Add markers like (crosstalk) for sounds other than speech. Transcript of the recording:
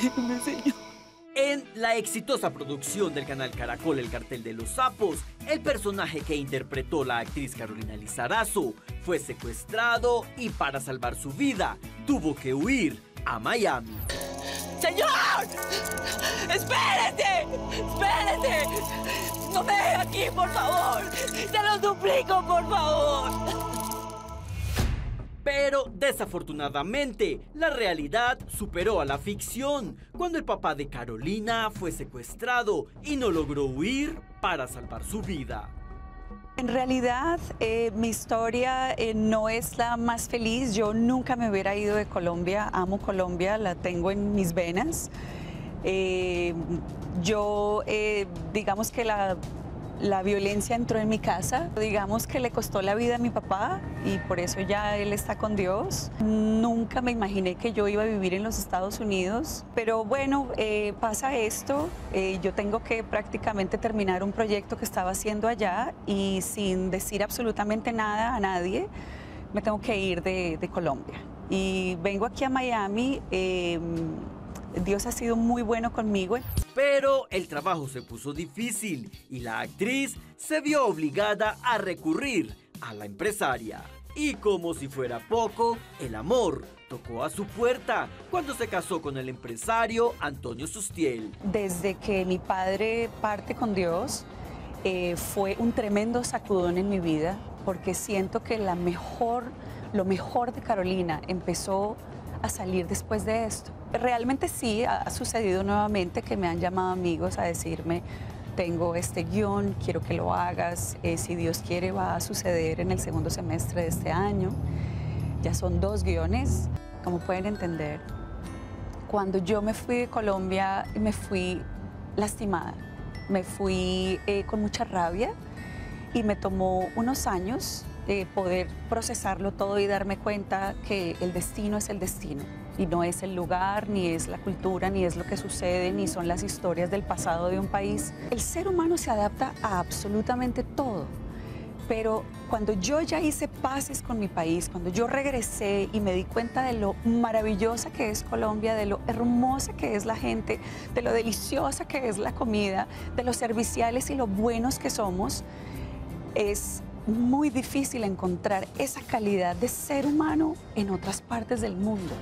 (laughs) Ayúdeme, Señor. En la exitosa producción del canal Caracol El Cartel de los Sapos, el personaje que interpretó la actriz Carolina Lizarazo fue secuestrado y para salvar su vida tuvo que huir a Miami. ¡Señor! ¡Espérate! ¡Espérate! ¡No me deje aquí, por favor! ¡Te lo suplico, por favor! Pero desafortunadamente, la realidad superó a la ficción cuando el papá de Carolina fue secuestrado y no logró huir para salvar su vida. En realidad, eh, mi historia eh, no es la más feliz. Yo nunca me hubiera ido de Colombia. Amo Colombia, la tengo en mis venas. Eh, yo, digamos que la la violencia entró en mi casa, digamos que le costó la vida a mi papá y por eso ya él está con Dios. Nunca me imaginé que yo iba a vivir en los Estados Unidos, pero bueno, eh, pasa esto, eh, yo tengo que prácticamente terminar un proyecto que estaba haciendo allá y sin decir absolutamente nada a nadie, me tengo que ir de, Colombia. Y vengo aquí a Miami. Em, Dios ha sido muy bueno conmigo. Pero el trabajo se puso difícil y la actriz se vio obligada a recurrir a la empresaria. Y como si fuera poco, el amor tocó a su puerta cuando se casó con el empresario Antonio Sustiel. Desde que mi padre parte con Dios, eh, fue un tremendo sacudón en mi vida porque siento que la mejor, lo mejor de Carolina empezó a salir después de esto. Realmente sí, ha sucedido nuevamente que me han llamado amigos a decirme, tengo este guion, quiero que lo hagas, eh, si Dios quiere va a suceder en el segundo semestre de este año. Ya son dos guiones, como pueden entender. Cuando yo me fui de Colombia, me fui lastimada, me fui eh, con mucha rabia y me tomó unos años poder procesarlo todo y darme cuenta que el destino es el destino y no es el lugar, ni es la cultura, ni es lo que sucede, ni son las historias del pasado de un país. El ser humano se adapta a absolutamente todo. Pero cuando yo ya hice pases con mi país, cuando yo regresé y me di cuenta de lo maravillosa que es Colombia, de lo hermosa que es la gente, de lo deliciosa que es la comida, de los serviciales y lo buenos que somos, es muy difícil encontrar esa calidad de ser humano en otras partes del mundo.